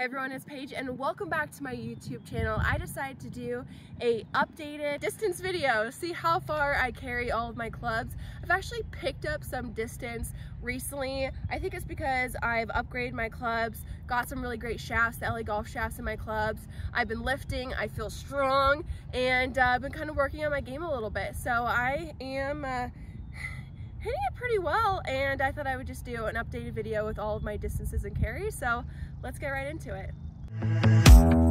Hey everyone, it's Paige and welcome back to my YouTube channel. I decided to do a updated distance video, see how far I carry all of my clubs. I've actually picked up some distance recently. I think it's because I've upgraded my clubs, got some really great shafts, the LA Golf shafts in my clubs. I've been lifting, I feel strong, and uh, I've been kind of working on my game a little bit. So I am uh, hitting it pretty well and I thought I would just do an updated video with all of my distances and carries so let's get right into it.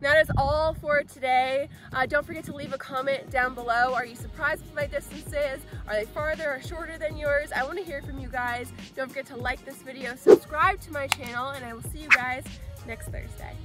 That is all for today. Uh, don't forget to leave a comment down below. Are you surprised with my distances? Are they farther or shorter than yours? I want to hear from you guys. Don't forget to like this video, subscribe to my channel, and I will see you guys next Thursday.